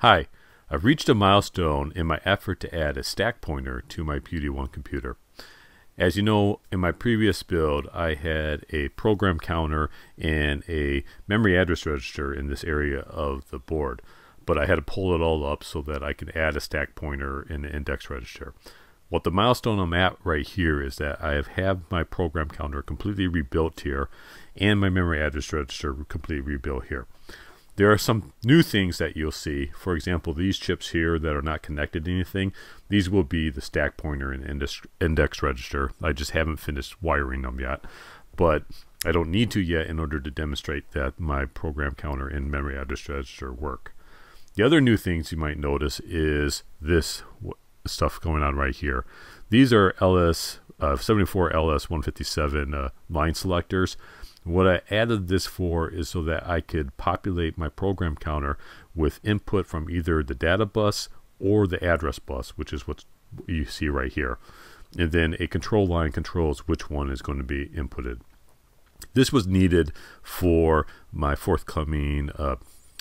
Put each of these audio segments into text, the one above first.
Hi, I've reached a milestone in my effort to add a stack pointer to my PUTEY-1 computer. As you know, in my previous build, I had a program counter and a memory address register in this area of the board, but I had to pull it all up so that I could add a stack pointer and an index register. What the milestone I'm at right here is that I have had my program counter completely rebuilt here and my memory address register completely rebuilt here. There are some new things that you'll see. For example, these chips here that are not connected to anything, these will be the stack pointer and index, register. I just haven't finished wiring them yet, but I don't need to yet in order to demonstrate that my program counter and memory address register work. The other new things you might notice is this stuff going on right here. These are LS uh, 74 LS 157 uh, line selectors. What I added this for is so that I could populate my program counter with input from either the data bus or the address bus, which is what you see right here. And then a control line controls which one is going to be inputted. This was needed for my forthcoming uh,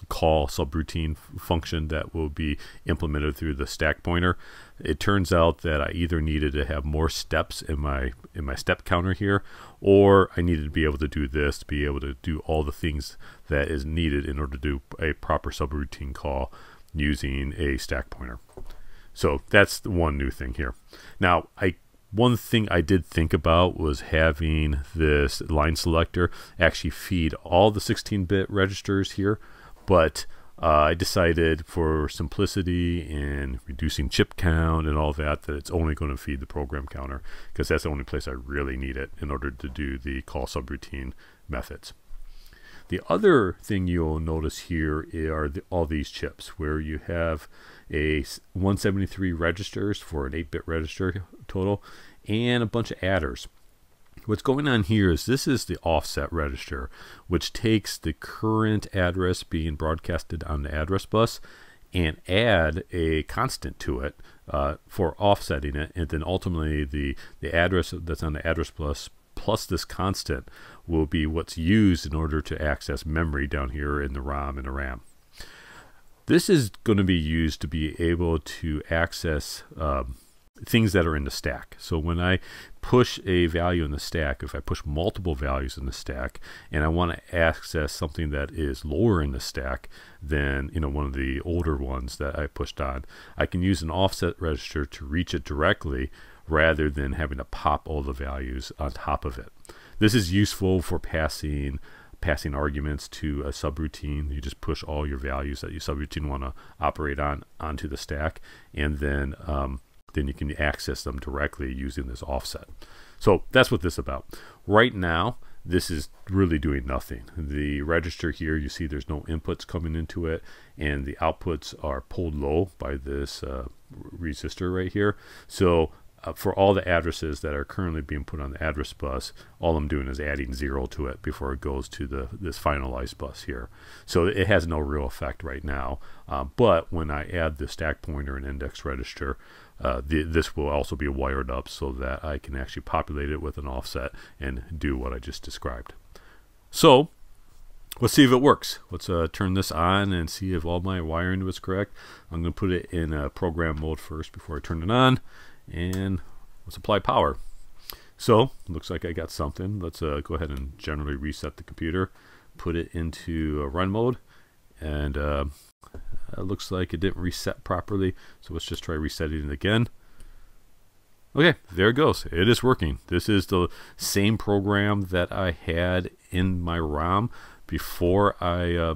call subroutine function that will be implemented through the stack pointer. It turns out that I either needed to have more steps in my in my step counter here, or I needed to be able to do this to be able to do all the things that is needed in order to do a proper subroutine call using a stack pointer. So that's the one new thing here. Now I one thing I did think about was having this line selector actually feed all the 16-bit registers here but uh, I decided for simplicity and reducing chip count and all that that it's only going to feed the program counter because that's the only place I really need it in order to do the call subroutine methods. The other thing you'll notice here are the, all these chips where you have a 173 registers for an 8-bit register total and a bunch of adders. What's going on here is this is the offset register, which takes the current address being broadcasted on the address bus and add a constant to it uh, for offsetting it. And then ultimately the, the address that's on the address bus plus this constant will be what's used in order to access memory down here in the ROM and the RAM. This is going to be used to be able to access um, things that are in the stack. So when I push a value in the stack, if I push multiple values in the stack and I want to access something that is lower in the stack than you know one of the older ones that I pushed on, I can use an offset register to reach it directly rather than having to pop all the values on top of it. This is useful for passing passing arguments to a subroutine. You just push all your values that your subroutine want to operate on onto the stack, and then um, then you can access them directly using this offset. So that's what this is about. Right now, this is really doing nothing. The register here, you see there's no inputs coming into it, and the outputs are pulled low by this uh, resistor right here. So uh, for all the addresses that are currently being put on the address bus, all I'm doing is adding zero to it before it goes to the this finalized bus here. So it has no real effect right now. Uh, but when I add the stack pointer and index register, uh, the, this will also be wired up so that I can actually populate it with an offset and do what I just described. So let's see if it works. Let's uh, turn this on and see if all my wiring was correct. I'm going to put it in a program mode first before I turn it on and let's apply power. So looks like I got something. Let's uh, go ahead and generally reset the computer, put it into run mode, and uh, it looks like it didn't reset properly. So let's just try resetting it again. Okay, there it goes. It is working. This is the same program that I had in my ROM before I uh,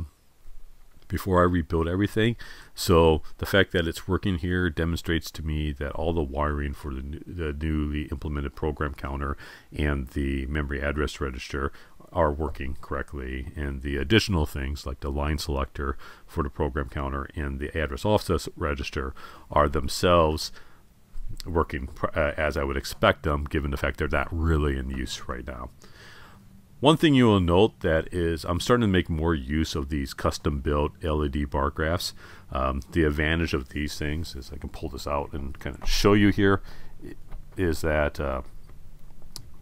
before I rebuild everything. So the fact that it's working here demonstrates to me that all the wiring for the, the newly implemented program counter and the memory address register are working correctly. And the additional things like the line selector for the program counter and the address offset register are themselves working uh, as I would expect them given the fact they're not really in use right now. One thing you will note that is I'm starting to make more use of these custom built LED bar graphs. Um, the advantage of these things is I can pull this out and kind of show you here is that uh,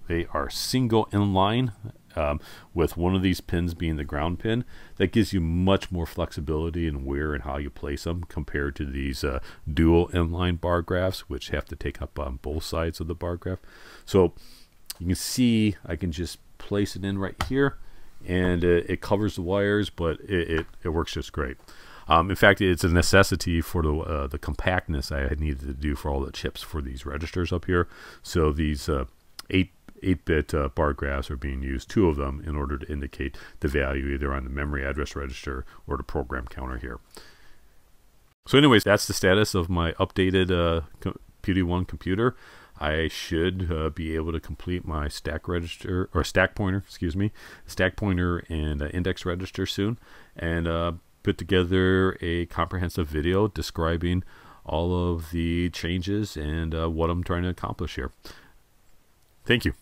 they are single inline Um, with one of these pins being the ground pin, that gives you much more flexibility in where and how you place them compared to these uh, dual inline bar graphs, which have to take up on both sides of the bar graph. So you can see I can just place it in right here and it, it covers the wires, but it, it, it works just great. Um, in fact, it's a necessity for the uh, the compactness I needed to do for all the chips for these registers up here. So these uh, eight 8-bit uh, bar graphs are being used, two of them, in order to indicate the value either on the memory address register or the program counter here. So anyways, that's the status of my updated uh, PUTEY-1 computer. I should uh, be able to complete my stack register or stack pointer, excuse me, stack pointer and uh, index register soon, and uh, put together a comprehensive video describing all of the changes and uh, what I'm trying to accomplish here. Thank you.